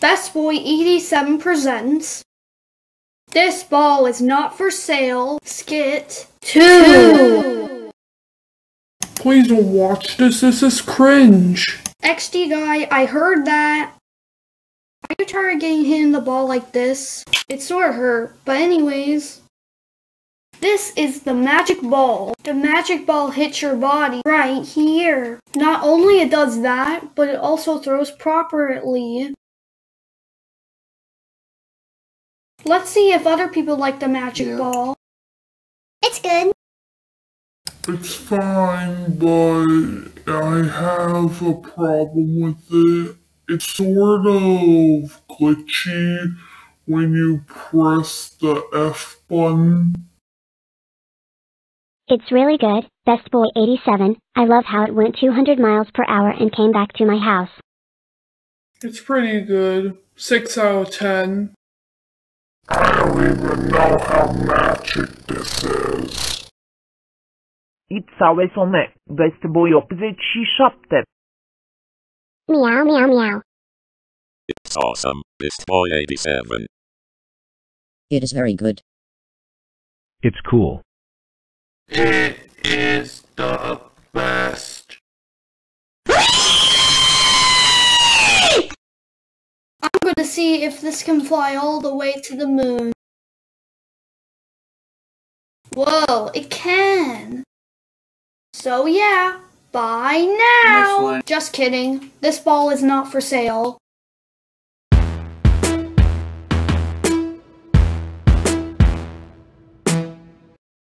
Best Boy 87 presents This Ball is Not for Sale Skit 2. Please don't watch this, this is cringe. XD guy, I heard that. Are you targeting hitting the ball like this? It sort of hurt, but anyways. This is the magic ball. The magic ball hits your body right here. Not only it does that, but it also throws properly. Let's see if other people like the magic Yeah. ball. It's good. It's fine, but I have a problem with it. It's sort of glitchy when you press the F button. It's really good. Best Boy 87. I love how it went 200 miles per hour and came back to my house. It's pretty good. 6 out of 10. I don't even know how magic this is. I całe są me. Best boy opposite she shopped it. Meow, meow, meow. It's awesome, Best Boy 87. It is very good. It's cool. It is the best. I'm gonna see if this can fly all the way to the moon. Whoa, it can! So yeah, bye now! Just kidding. This ball is not for sale.